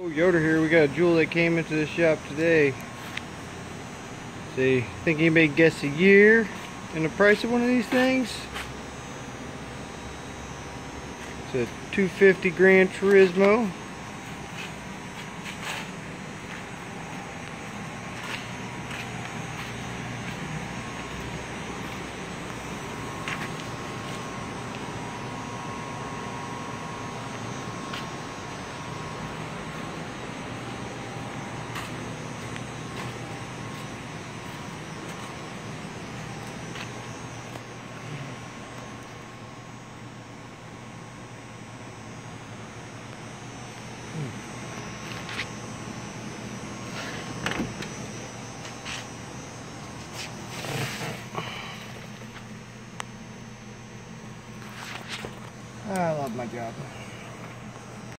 Oh, Yoder here. We got a jewel that came into the shop today. See, think anybody guess the year and the price of one of these things? It's a 250 Grand Turismo. I love my job.